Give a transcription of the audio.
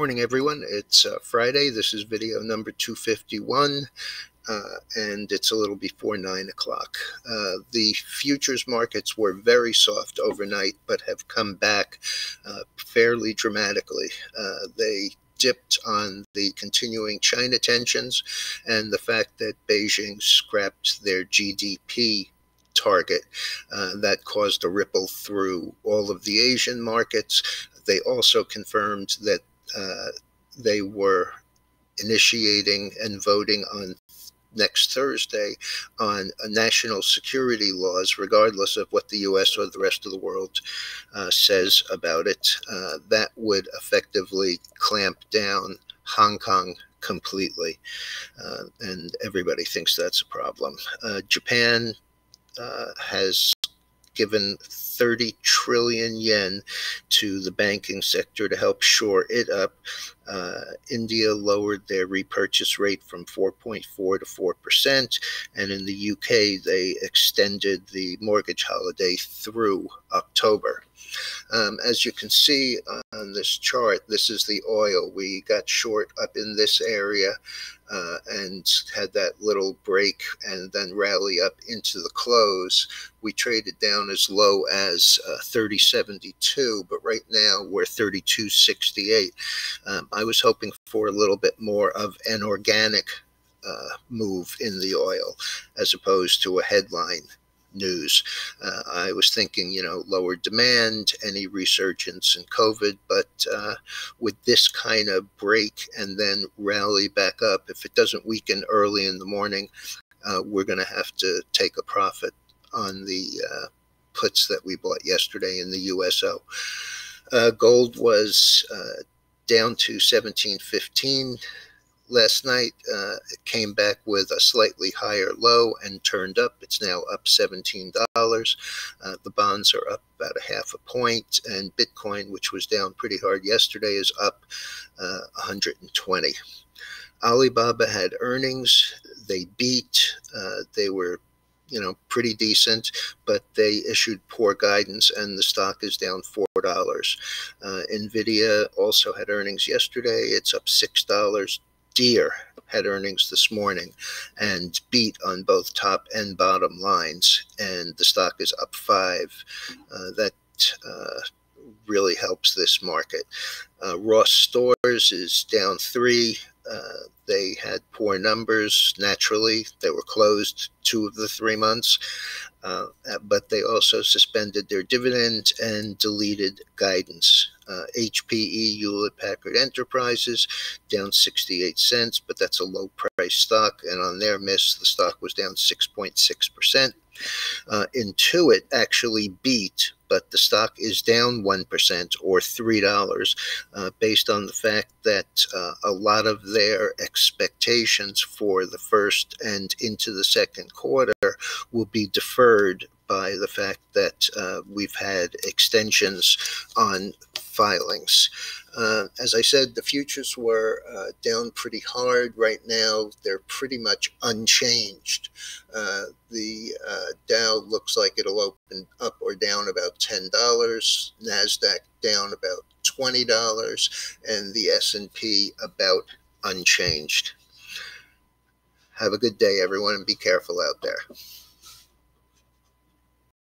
Morning, everyone. It's uh, Friday. This is video number 251, uh, and it's a little before 9 o'clock. Uh, the futures markets were very soft overnight, but have come back uh, fairly dramatically. Uh, they dipped on the continuing China tensions and the fact that Beijing scrapped their GDP target. Uh, that caused a ripple through all of the Asian markets. They also confirmed that they were initiating and voting on next Thursday on national security laws, regardless of what the U.S. or the rest of the world uh, says about it. Uh, that would effectively clamp down Hong Kong completely, uh, and everybody thinks that's a problem. Uh, Japan uh, has given 30 trillion yen to the banking sector to help shore it up. Uh, India lowered their repurchase rate from 4.4 to 4 percent, and in the UK they extended the mortgage holiday through October. Um, as you can see on this chart, this is the oil. We got short up in this area uh, and had that little break and then rally up into the close. We traded down as low as uh, 30.72, but right now we're 32.68. Um, I was hoping for a little bit more of an organic uh, move in the oil as opposed to a headline news. Uh, I was thinking, you know, lower demand, any resurgence in COVID, but uh, with this kind of break and then rally back up, if it doesn't weaken early in the morning, uh, we're going to have to take a profit on the uh, puts that we bought yesterday in the USO. Uh, gold was uh, down to 1715 last night uh, it came back with a slightly higher low and turned up. It's now up $17. Uh, the bonds are up about a half a point, and Bitcoin, which was down pretty hard yesterday, is up uh, 120. Alibaba had earnings. They beat. Uh, they were you know, pretty decent, but they issued poor guidance and the stock is down $4. Uh, NVIDIA also had earnings yesterday. It's up $6. Deere had earnings this morning and beat on both top and bottom lines, and the stock is up five. Uh, that uh, really helps this market. Uh, Ross Stores is down three. Uh, they had poor numbers naturally. They were closed two of the three months, uh, but they also suspended their dividend and deleted guidance. Uh, HPE Hewlett Packard Enterprises down 68 cents, but that's a low price stock. And on their miss, the stock was down 6.6%. Uh, Intuit actually beat, but the stock is down 1% or $3 uh, based on the fact that uh, a lot of their expectations for the first and into the second quarter will be deferred by the fact that uh, we've had extensions on filings. Uh, as I said, the futures were uh, down pretty hard. Right now, they're pretty much unchanged. Uh, the uh, Dow looks like it'll open up or down about $10. NASDAQ down about $20 and the S&P about unchanged. Have a good day, everyone, and be careful out there.